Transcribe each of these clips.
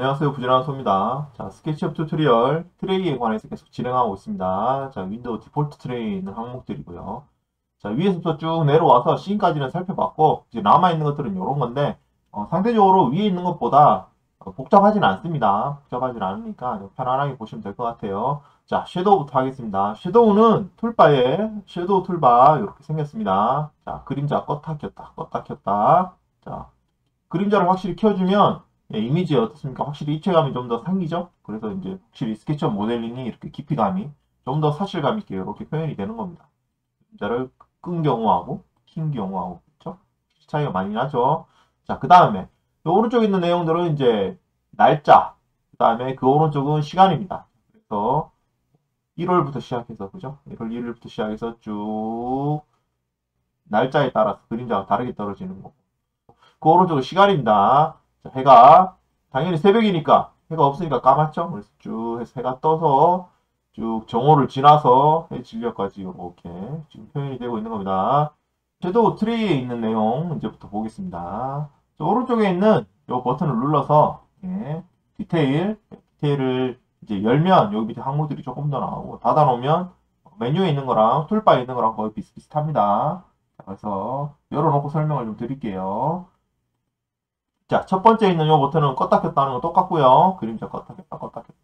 안녕하세요 부지런한 소입니다. 자 SketchUp tutorial tray에 관해서 계속 진행하고 있습니다. 자 window default tray에 있는 항목들이고요. 자 위에서부터 쭉 내려와서 scene까지는 살펴봤고 이제 남아있는 것들은 이런 건데 어, 상대적으로 위에 있는 것보다 어, 복잡하진 않습니다. 복잡하진 않으니까 편안하게 보시면 될 것 같아요. 자 shadow부터 하겠습니다. shadow는 toolbar에 shadow toolbar 이렇게 생겼습니다. 자 그림자 껐다 켰다 껐다 켰다 자 그림자를 확실히 켜주면 예, 이미지 어떻습니까? 확실히 입체감이 좀더 생기죠? 그래서 이제 확실히 스케치업 모델링이 이렇게 깊이감이 좀 더 사실감 있게 이렇게 표현이 되는 겁니다. 그림자를 끈 경우하고 킨 경우하고 그렇죠? 차이가 많이 나죠? 자, 그 다음에 오른쪽에 있는 내용들은 이제 날짜, 그 다음에 그 오른쪽은 시간입니다. 그래서 1월부터 시작해서 그죠? 1월 1일부터 시작해서 쭉 날짜에 따라서 그림자가 다르게 떨어지는 거고 그 오른쪽은 시간입니다. 자, 해가 당연히 새벽이니까 해가 없으니까 까맣죠? 그래서 쭉 해가 떠서 쭉 정오를 지나서 해 진료까지 이렇게 지금 표현이 되고 있는 겁니다. 섀도우 트리에 있는 내용 이제부터 보겠습니다. 자, 오른쪽에 있는 이 버튼을 눌러서 예, 디테일 디테일을 이제 열면 여기 밑에 항목들이 조금 더 나오고 닫아놓으면 메뉴에 있는 거랑 툴바에 있는 거랑 거의 비슷비슷합니다. 자, 그래서 열어놓고 설명을 좀 드릴게요. 자, 첫 번째 있는 이 버튼은 껐다 켰다 하는 거 똑같고요. 그림자 껐다 켰다 껐다 켰다.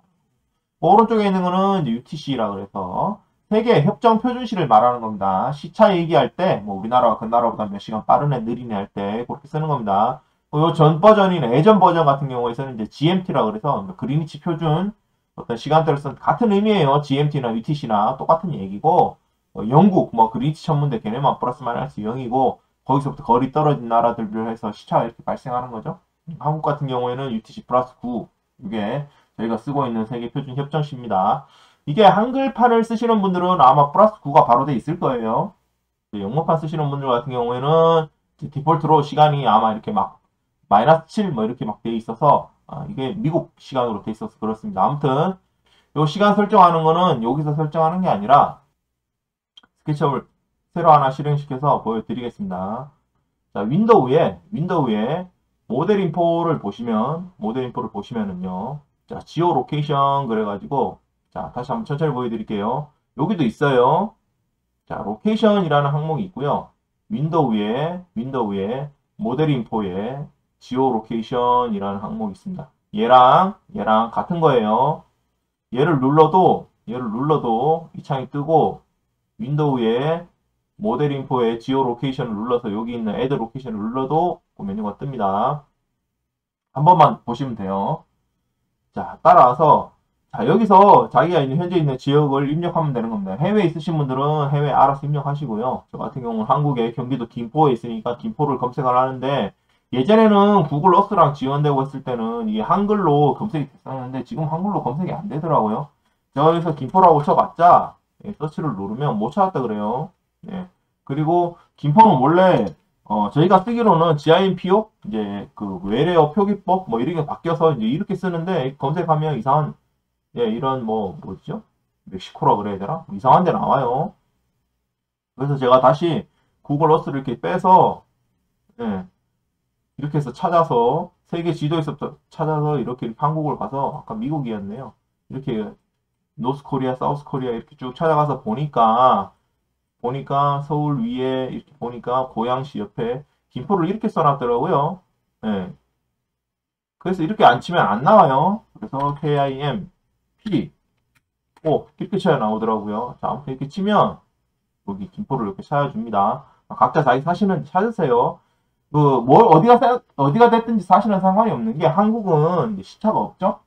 오른쪽에 있는 거는 UTC라 그래서 세계 협정 표준시를 말하는 겁니다. 시차 얘기할 때, 뭐 우리나라가 그 나라보다 몇 시간 빠르네, 느리네 할 때 그렇게 쓰는 겁니다. 요 전 버전이나 예전 버전 같은 경우에서는 이제 GMT라 그래서 그리니치 표준 어떤 시간대를 쓴 같은 의미예요. GMT나 UTC나 똑같은 얘기고 어, 영국 뭐 그리니치 천문대 걔네만 플러스 마이너스 0이고 거기서부터 거리 떨어진 나라들로 해서 시차가 이렇게 발생하는 거죠. 한국 같은 경우에는 UTC 플러스 9 이게 저희가 쓰고 있는 세계 표준 협정시입니다. 이게 한글판을 쓰시는 분들은 아마 플러스 9가 바로 돼 있을 거예요. 영문판 쓰시는 분들 같은 경우에는 디폴트로 시간이 아마 이렇게 막 마이너스 7 뭐 이렇게 막 돼 있어서 아, 이게 미국 시간으로 돼 있어서 그렇습니다. 아무튼 요 시간 설정하는 거는 여기서 설정하는 게 아니라 SketchUp을 새로 하나 실행시켜서 보여드리겠습니다. 자, 윈도우에 윈도우에 모델 인포를 보시면 모델 인포를 보시면은요. 자, geo location 그래가지고 자, 다시 한번 천천히 보여드릴게요. 여기도 있어요. 자, location이라는 항목이 있고요. 윈도우에, 윈도우에, 모델 인포에 지오 로케이션이라는 항목이 있습니다. 얘랑, 얘랑 같은 거예요. 얘를 눌러도, 얘를 눌러도 이 창이 뜨고, window에 model info에 geo location을 눌러서 여기 있는 add location을 눌러도 그 메뉴가 뜹니다. 한 번만 보시면 돼요. 자, 따라서 자, 여기서 자기가 있는 현재 있는 지역을 입력하면 되는 겁니다. 해외에 있으신 분들은 해외 알아서 입력하시고요. 저 같은 경우는 한국에 경기도 김포에 있으니까 김포를 검색을 하는데 예전에는 구글 어스랑 지원되고 있을 때는 이게 한글로 검색이 됐었는데 지금 한글로 검색이 안 되더라고요. 저기서 김포라고 쳐봤자 예, 서치를 누르면 못 찾았다 그래요. 예. 그리고 김포는 원래 어, 저희가 쓰기로는 GIMPO 이제 그 외래어 표기법 뭐 이런 게 바뀌어서 이제 이렇게 쓰는데 검색하면 이상한 예, 이런 뭐 뭐죠? 멕시코라 그래야 되나? 이상한 데 나와요. 그래서 제가 다시 Google Earth를 이렇게 빼서 예, 이렇게 해서 찾아서 세계 지도에서부터 찾아서 이렇게 한국을 가서 아까 미국이었네요. 이렇게 North Korea, South Korea 이렇게 쭉 찾아가서 보니까 보니까 서울 위에 이렇게 보니까 고양시 옆에 김포를 이렇게 써놨더라고요. 예. 그래서 이렇게 안 치면 안 나와요. 그래서 KIM P O 이렇게 쳐야 나오더라고요. 자, 아무튼 이렇게 치면 여기 김포를 이렇게 찾아줍니다. 각자 자기 사시는 찾으세요. 그, 뭘, 어디가, 사- 어디가 됐든지 사실은 상관이 없는 게 한국은 시차가 없죠?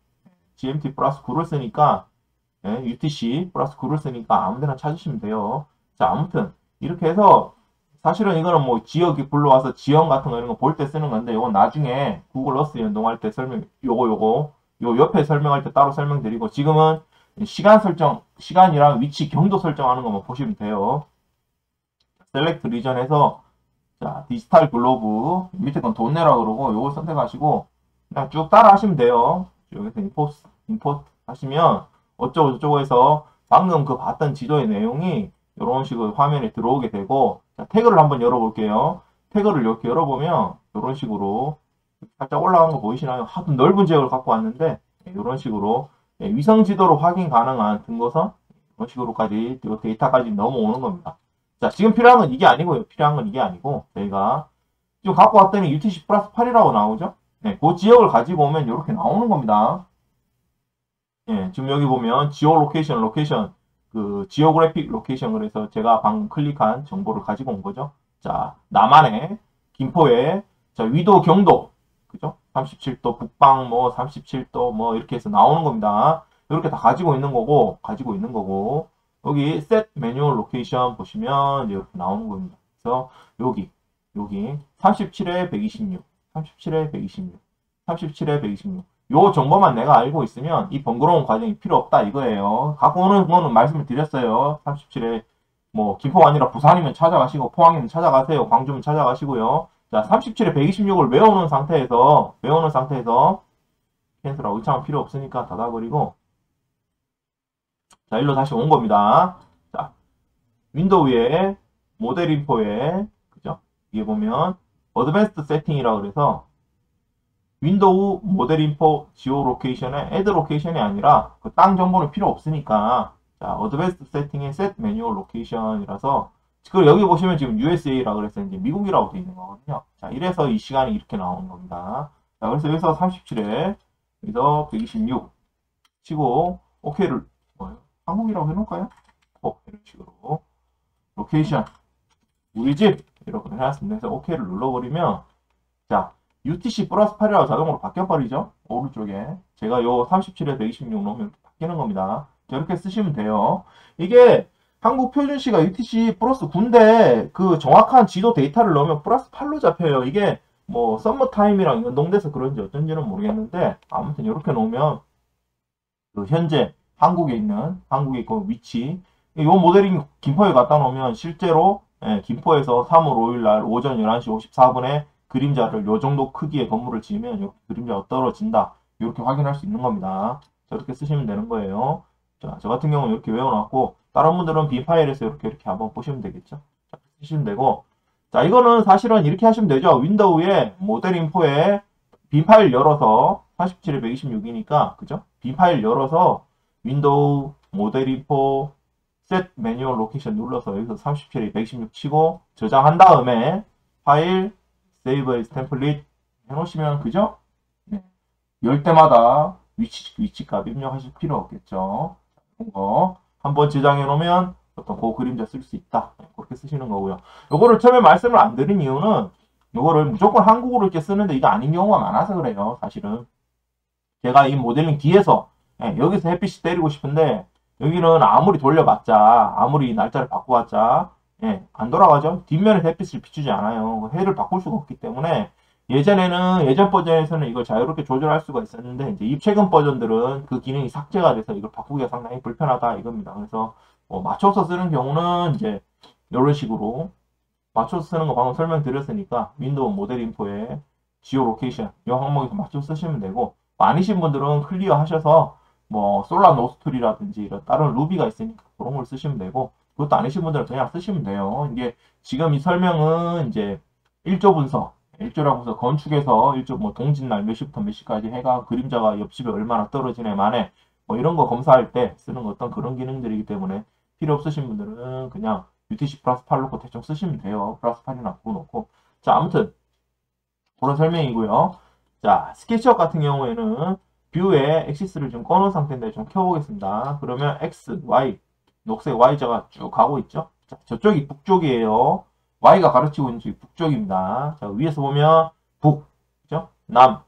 GMT 플러스 9를 쓰니까, 예, UTC 플러스 9를 쓰니까 아무 데나 찾으시면 돼요. 자, 아무튼, 이렇게 해서, 사실은 이거는 뭐 지역이 불러와서 지형 같은 거 이런 거 볼 때 쓰는 건데, 이건 나중에 구글 어스 연동할 때 설명, 요거, 요거, 요 옆에 설명할 때 따로 설명드리고, 지금은 시간 설정, 시간이랑 위치, 경도 설정하는 것만 보시면 돼요. select region에서, 자, Digital Globe, 밑에 건 돈 내라 그러고, 요걸 선택하시고, 그냥 쭉 따라 하시면 돼요. 여기서 import, import 하시면, 어쩌고 저쩌고 해서, 방금 그 봤던 지도의 내용이, 이런 식으로 화면에 들어오게 되고, 자, 태그를 한번 열어볼게요. 태그를 이렇게 열어보면, 이런 식으로, 살짝 올라간 거 보이시나요? 하도 넓은 지역을 갖고 왔는데 이런 식으로 예, 위성 지도로 확인 가능한 등고선 이런 식으로까지 이 데이터까지 넘어오는 겁니다. 자 지금 필요한 건 이게 아니고요. 필요한 건 이게 아니고 저희가 지금 갖고 왔더니 UTC 플러스 8이라고 나오죠? 네, 그 지역을 가지고 오면 이렇게 나오는 겁니다. 예, 지금 여기 보면 geo location, location, 그 geographic location 그래서 제가 방금 클릭한 정보를 가지고 온 거죠. 자, 남한의 김포의 자, 위도 경도 그죠? 37도 북방 뭐 37도 뭐 이렇게 해서 나오는 겁니다. 이렇게 다 가지고 있는 거고 가지고 있는 거고 여기 set manual location 보시면 이렇게 나오는 겁니다. 그래서 여기 여기 37에 126, 37에 126, 37에 126. 요 정보만 내가 알고 있으면 이 번거로운 과정이 필요 없다 이거예요. 갖고 오는 거는 말씀을 드렸어요. 37에 뭐 김포가 아니라 부산이면 찾아가시고 포항이면 찾아가세요. 광주면 찾아가시고요. 자, 37에 126을 외우는 상태에서 외우는 상태에서 cancel하고 이 창은 필요 없으니까 닫아버리고 자, 일로 다시 온 겁니다. 자, window에 model info에 그죠? 이게 보면 advanced setting이라고 그래서 window model info geo location에 add location이 아니라 그 땅 정보는 필요 없으니까 자, advanced setting의 set manual location이라서 그리고 여기 보시면 지금 USA라고 그래서 이제 미국이라고 되어 있는 거거든요. 자, 이래서 이 시간이 이렇게 나오는 겁니다. 자, 그래서 여기서 37에 여기서 126 치고 OK를 뭐예요? 한국이라고 해놓을까요? 어, 이런 식으로 location 우리 집 이렇게 해놨습니다. 그래서 OK를 눌러버리면 자 UTC 플러스 8이라고 자동으로 바뀌어버리죠. 오른쪽에 제가 요 37에서 26 넣으면 바뀌는 겁니다. 저렇게 쓰시면 돼요. 이게 한국 표준시가 UTC 플러스 9인데 그 정확한 지도 데이터를 넣으면 플러스 8로 잡혀요. 이게 뭐 썸머 타임이랑 연동돼서 그런지 어쩐지는 모르겠는데 아무튼 이렇게 놓으면 그 현재 한국에 있는 한국에 있고 위치 이 모델링 김포에 갖다 놓으면 실제로 예, 김포에서 3월 5일 날 오전 11시 54분에 그림자를 요 정도 크기의 건물을 지으면 이렇게 그림자가 떨어진다. 이렇게 확인할 수 있는 겁니다. 저렇게 쓰시면 되는 거예요. 자, 저 같은 경우는 이렇게 외워놨고 다른 분들은 빈 파일에서 이렇게 이렇게 한번 보시면 되겠죠. 자, 쓰시면 되고 자, 이거는 사실은 이렇게 하시면 되죠. 윈도우에 모델 인포에 B 파일 열어서 47에 126이니까 그죠? 빈 파일 열어서 window model info set manual location 눌러서 여기서 37에 126 치고 저장한 다음에 파일 세이브 에스 템플릿 해놓으시면 그죠? 네. 열 때마다 위치 위치값 입력하실 필요 없겠죠. 이런 거 한번 저장해 놓으면 어떤 그 그림자 쓸 수 있다. 네, 그렇게 쓰시는 거고요. 요거를 처음에 말씀을 안 드린 이유는 요거를 무조건 한국어로 이렇게 쓰는데 이게 아닌 경우가 많아서 그래요. 사실은 제가 이 모델링 뒤에서 네, 여기서 햇빛이 때리고 싶은데 여기는 아무리 돌려봤자 아무리 날짜를 바꿔봤자 예, 안 돌아가죠. 뒷면에 햇빛을 비추지 않아요. 해를 바꿀 수가 없기 때문에 예전에는 예전 버전에서는 이걸 자유롭게 조절할 수가 있었는데 이제 이 최근 버전들은 그 기능이 삭제가 돼서 이걸 바꾸기가 상당히 불편하다 이겁니다. 그래서 뭐 맞춰서 쓰는 경우는 이제 이런 식으로 맞춰서 쓰는 거 방금 설명드렸으니까 window model info에 geo location 이 항목에서 맞춰 쓰시면 되고 아니신 분들은 clear 하셔서 뭐 Solar North tool이라든지 이런 다른 Ruby가 있으니까 그런 걸 쓰시면 되고 그것도 아니신 분들은 그냥 쓰시면 돼요. 이게 지금 이 설명은 이제 일조 분석, 일조라고 해서 건축에서 1조 뭐 동짓날 몇 시부터 몇 시까지 해가 그림자가 옆집에 얼마나 떨어지네 마네 뭐 이런 거 검사할 때 쓰는 어떤 그런 기능들이기 때문에 필요 없으신 분들은 그냥 UTC 플러스 8 놓고 대충 쓰시면 돼요. 플러스 8이나 9 놓고. 자, 아무튼 그런 설명이고요. 자, SketchUp 같은 경우에는 View에 Axis를 좀 꺼놓은 상태인데 좀 켜보겠습니다. 그러면 X, Y, 녹색 Y자가 쭉 가고 있죠. 자, 저쪽이 북쪽이에요. Y가 가르치고 있는 쪽이 북쪽입니다. 자, 위에서 보면 북, 그죠? 남,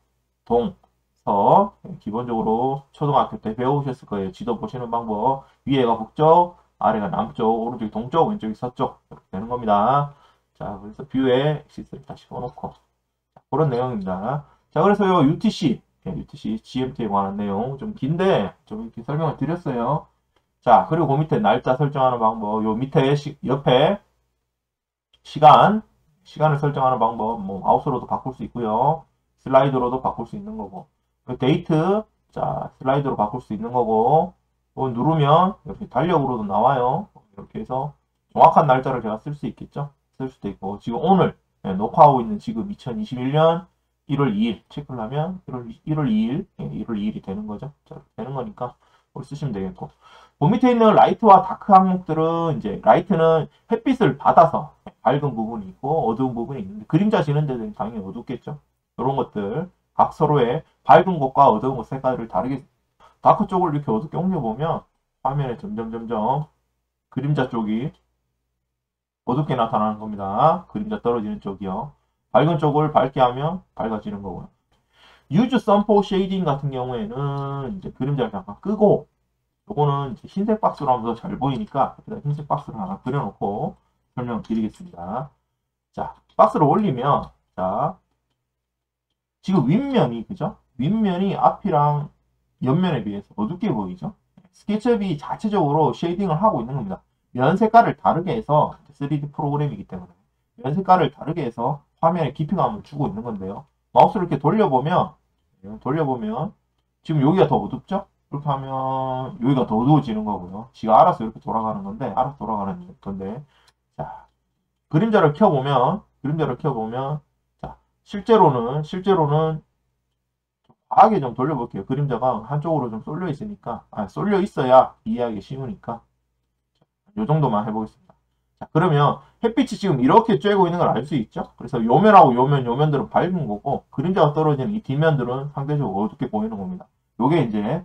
동, 서. 기본적으로 초등학교 때 배우셨을 거예요. 지도 보시는 방법. 위에가 북쪽, 아래가 남쪽, 오른쪽이 동쪽, 왼쪽이 서쪽. 이렇게 되는 겁니다. 자, 그래서 View에 Axis를 다시 꺼놓고. 자, 그런 내용입니다. 자, 그래서 요 UTC, UTC GMT에 관한 내용 좀 긴데 좀 이렇게 설명을 드렸어요. 자, 그리고 그 밑에 날짜 설정하는 방법, 요 밑에 시, 옆에 시간, 시간을 설정하는 방법, 뭐 마우스로도 바꿀 수 있고요. 슬라이드로도 바꿀 수 있는 거고. 그 데이트, 자, 슬라이드로 바꿀 수 있는 거고. 뭐 누르면 이렇게 달력으로도 나와요. 이렇게 해서 정확한 날짜를 제가 쓸 수 있겠죠. 쓸 수도 있고. 지금 오늘 네, 녹화하고 있는 지금 2021년 1월 2일 체크를 하면 1월, 1월 2일, 예, 1월 2일이 되는 거죠. 자, 되는 거니까 쓰시면 되겠고. 그 밑에 있는 Light와 Dark 항목들은 이제 Light는 햇빛을 받아서 밝은 부분이 있고 어두운 부분이 있는데 그림자 지는 데는 당연히 어둡겠죠. 이런 것들 각 서로의 밝은 곳과 어두운 곳 색깔을 다르게 Dark 쪽을 이렇게 어둡게 옮겨보면 화면에 점점 점점 그림자 쪽이 어둡게 나타나는 겁니다. 그림자 떨어지는 쪽이요. 밝은 쪽을 밝게 하면 밝아지는 거고요. Use Sun for Shading 같은 경우에는 이제 그림자를 잠깐 끄고 요거는 흰색 박스로 하면 더잘 보이니까 흰색 박스를 하나 그려놓고 설명드리겠습니다. 자, 박스를 올리면 자 지금 윗면이 그죠? 윗면이 앞이랑 옆면에 비해서 어둡게 보이죠? SketchUp이 자체적으로 shading을 하고 있는 겁니다. 면 색깔을 다르게 해서 3D 프로그램이기 때문에 면 색깔을 다르게 해서 화면에 깊이감을 주고 있는 건데요. 마우스를 이렇게 돌려보면 돌려보면 지금 여기가 더 어둡죠? 이렇게 하면 여기가 더 어두워지는 거고요. 지가 알아서 이렇게 돌아가는 건데 알아서 돌아가는 건데 자 그림자를 켜보면 그림자를 켜보면 자 실제로는 실제로는 과하게 좀 돌려볼게요. 그림자가 한쪽으로 좀 쏠려 있으니까 아 쏠려 있어야 이해하기 쉬우니까 이 정도만 해보겠습니다. 자 그러면 햇빛이 지금 이렇게 쬐고 있는 걸 알 수 있죠? 그래서 요면하고 요면, 요면들은 밝은 거고 그림자가 떨어지는 이 뒷면들은 상대적으로 어둡게 보이는 겁니다. 요게 이제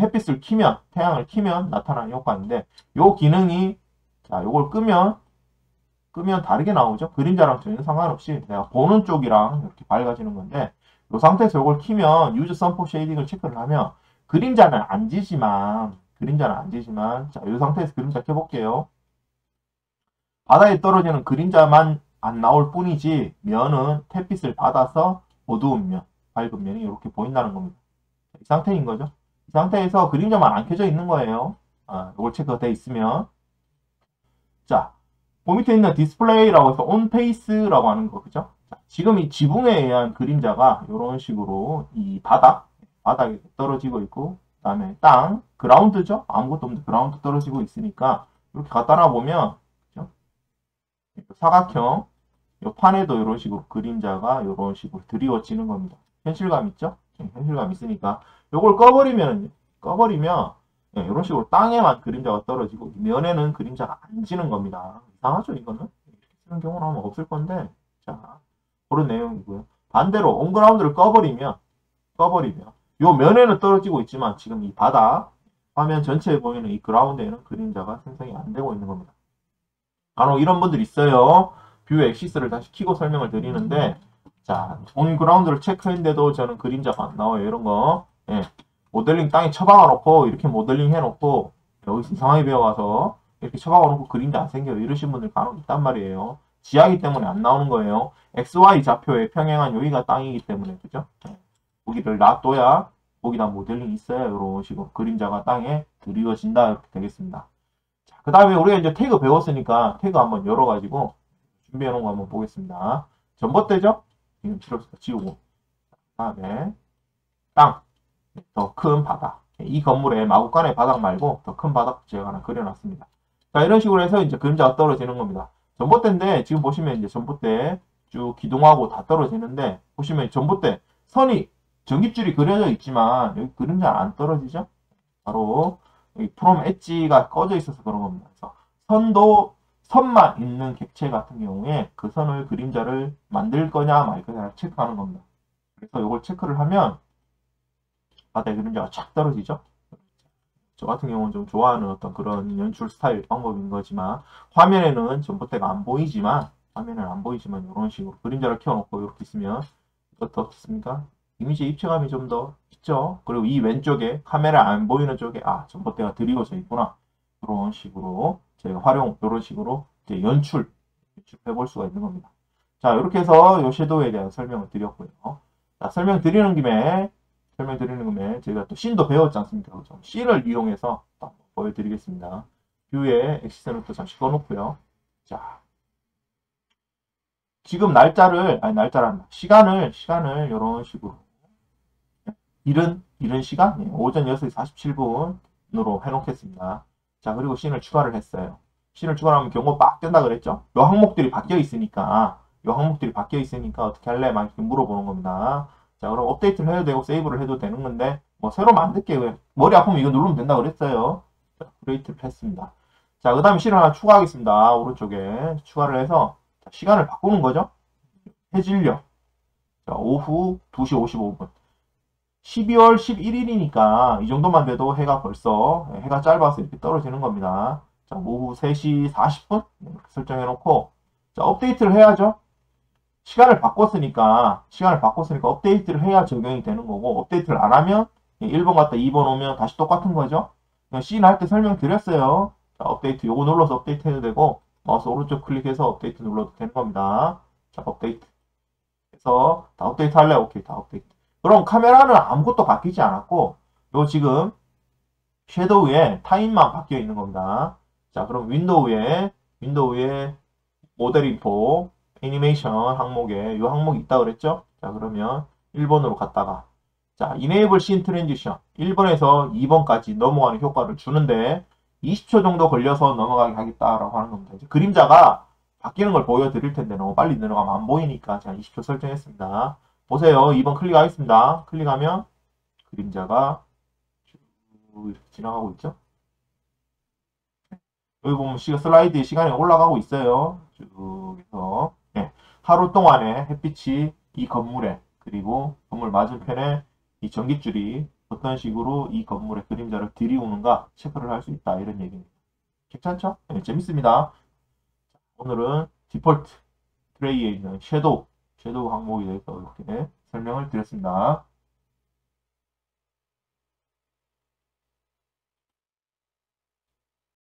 햇빛을 키면 태양을 키면 나타나는 효과인데 요 기능이 자 요걸 끄면 끄면 다르게 나오죠 그림자랑 전혀 상관없이 내가 보는 쪽이랑 이렇게 밝아지는 건데 요 상태에서 요걸 키면 유즈 선포 쉐이딩을 체크를 하면 그림자는 안 지지만 그림자는 안 지지만 자요 상태에서 그림자 켜볼게요 바다에 떨어지는 그림자만 안 나올 뿐이지 면은 햇빛을 받아서 어두운 면 밝은 면이 이렇게 보인다는 겁니다 이 상태인 거죠 이 상태에서 그림자만 안 켜져 있는 거예요. 아, 이걸 체크가 돼 있으면. 자, 그 밑에 있는 Display라고 해서 On Face라고 하는 거, 그죠? 자, 지금 이 지붕에 의한 그림자가 이런 식으로 이 바닥, 바닥에 떨어지고 있고, 그 다음에 땅, 그라운드죠? 아무것도 없는데 그라운드 떨어지고 있으니까, 이렇게 갖다 놔보면? 사각형, 이 판에도 이런 식으로 그림자가 이런 식으로 드리워지는 겁니다. 현실감 있죠? 네, 현실감 있으니까 요걸 꺼버리면 꺼버리면 네, 이런 식으로 땅에만 그림자가 떨어지고 면에는 그림자가 안 지는 겁니다. 이상하죠 이거는? 이렇게 쓰는 경우는 아마 없을 건데 자 그런 내용이고요. 반대로 On Ground를 꺼버리면 꺼버리면 요 면에는 떨어지고 있지만 지금 이 바닥 화면 전체에 보이는 이 그라운드에는 그림자가 생성이 안 되고 있는 겁니다. 간혹 이런 분들 있어요. View Axis를 다시 키고 설명을 드리는데 자, On Ground를 체크했는데도 저는 그림자가 안 나와요. 이런 거. 예. 모델링 땅에 처박아 놓고 이렇게 모델링 해 놓고 여기서 이상하게 배워와서 이렇게 처박아 놓고 그림자 안 생겨요. 이러신 분들 간혹 있단 말이에요. 지하기 때문에 안 나오는 거예요. XY 좌표에 평행한 여기가 땅이기 때문에 그죠? 예. 거기를 놔둬야 거기다 모델링 있어요. 이런 식으로 그림자가 땅에 드리워진다 이렇게 되겠습니다. 자, 그 다음에 우리가 이제 태그 배웠으니까 태그 한번 열어가지고 준비해 놓은 거 한번 보겠습니다. 전봇대죠? 지금 지우고 그 다음에 땅 더 큰 바닥. 이 건물의 마구간의 바닥 말고 더 큰 바닥 제가 하나 그려놨습니다. 자, 이런 식으로 해서 이제 그림자가 떨어지는 겁니다. 전봇대인데 지금 보시면 이제 전봇대 쭉 기둥하고 다 떨어지는데 보시면 전봇대 선이 전깃줄이 그려져 있지만 여기 그림자 안 떨어지죠? 바로 프롬 엣지가 꺼져 있어서 그런 겁니다. 그래서 선도 선만 있는 객체 같은 경우에 그 선을 그림자를 만들 거냐 말 거냐 체크하는 겁니다. 그래서 이걸 체크를 하면 바다의 그림자가 착 떨어지죠. 저 같은 경우는 좀 좋아하는 어떤 그런 연출 스타일 방법인 거지만 화면에는 전봇대가 안 보이지만 화면은 안 보이지만 이런 식으로 그림자를 켜놓고 이렇게 있으면 어떻습니까? 이미지 입체감이 좀 더 있죠. 그리고 이 왼쪽에 카메라 안 보이는 쪽에 아 전봇대가 드리워져 있구나. 그런 식으로 저희가 활용 이런 식으로 연출 연출해 볼 수가 있는 겁니다. 자 이렇게 해서 이 섀도우에 대한 설명을 드렸고요. 자 설명 드리는 김에 설명 드리는 금에 제가 또 씬도 배웠지 않습니까? 그죠? 씬을 이용해서 보여드리겠습니다. View에 Axis는 또 잠시 꺼놓고요. 자, 지금 날짜를 아니 날짜란 시간을 시간을 이런 식으로 이른 이른 시간 네, 오전 6시 47분으로 해놓겠습니다. 자 그리고 scene을 추가를 했어요. scene을 추가하면 경고 빡 뜬다 그랬죠? 요 항목들이 바뀌어 있으니까 이 항목들이 바뀌어 있으니까 어떻게 할래? 막 이렇게 물어보는 겁니다. 자, 그럼 업데이트를 해도 되고 save를 해도 되는 건데 뭐 새로 만들게 왜 머리 아프면 이거 누르면 된다 그랬어요. 자, Create를 했습니다. 자, 그 다음에 scene을 하나 추가하겠습니다. 오른쪽에 추가를 해서 자, 시간을 바꾸는 거죠. 해질녘. 자, 오후 2시 55분. 12월 11일이니까 이 정도만 돼도 해가 벌써 해가 짧아서 이렇게 떨어지는 겁니다. 자, 오후 3시 40분 이렇게 설정해 놓고 자, 업데이트를 해야죠. 시간을 바꿨으니까 시간을 바꿨으니까 업데이트를 해야 적용이 되는 거고 업데이트를 안 하면 1번 갔다 2번 오면 다시 똑같은 거죠. scene 할 때 설명드렸어요. 자, 업데이트 요거 눌러서 업데이트 해도 되고 마우스 오른쪽 클릭해서 업데이트 눌러도 되는 겁니다. 자, 업데이트 해서 다 업데이트 할래? 오케이, 다 업데이트. 그럼 카메라는 아무것도 바뀌지 않았고 요 지금 Shadow에 Time만 바뀌어 있는 겁니다. 자, 그럼 Window에 Window에 Model Info 애니메이션 항목에 이 항목이 있다 그랬죠? 자, 그러면 1번으로 갔다가 자, Enable Scene Transition 1번에서 2번까지 넘어가는 효과를 주는데 20초 정도 걸려서 넘어가게 하겠다라고 하는 겁니다. 이제 그림자가 바뀌는 걸 보여드릴 텐데 너무 빨리 내려가면 안 보이니까 제가 20초 설정했습니다. 보세요. 2번 클릭하겠습니다. 클릭하면 그림자가 쭉 지나가고 있죠. 여기 보면 시 슬라이드에 시간이 올라가고 있어요. 쭉 해서 네. 하루 동안에 햇빛이 이 건물에 그리고 건물 맞은편에 이 전깃줄이 어떤 식으로 이 건물의 그림자를 들이우는가 체크를 할 수 있다 이런 얘기입니다. 괜찮죠? 네, 재밌습니다. 오늘은 디폴트 트레이에 있는 섀도우 섀도우 항목에 대해서 이렇게 설명을 드렸습니다.